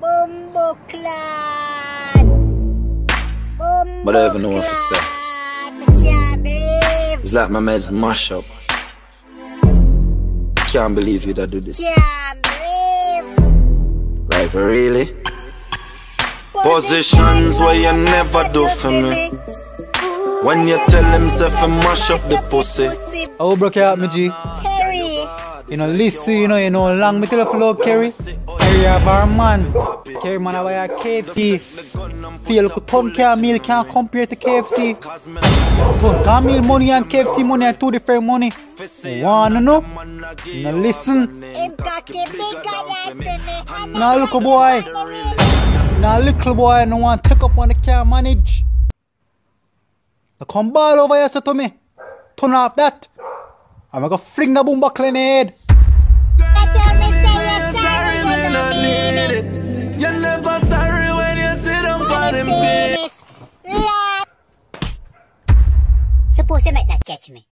Bumbo clad. Bumbo But I don't even know what to say. clad. I can't believe. It's like my man's mash up. Can't believe you that do this. Can't believe. Like really? Positions where you never do for me. When you tell himself to mash up the pussy. How broke you out, me G? Kerry. You know, listen, you know, you know, long me tell you flow, Kerry. Kerry have our man. Kerry man have a KFC. Feel like ton can meal can't compare to KFC. Ton can meal money and KFC money are two different money. Wanna know? Now listen. Now a boy. Now little boy no want take up on the can manage. Now come ball over here to me. Turn off that. I'm gonna fling the boom buckle in the head. You make that catch me.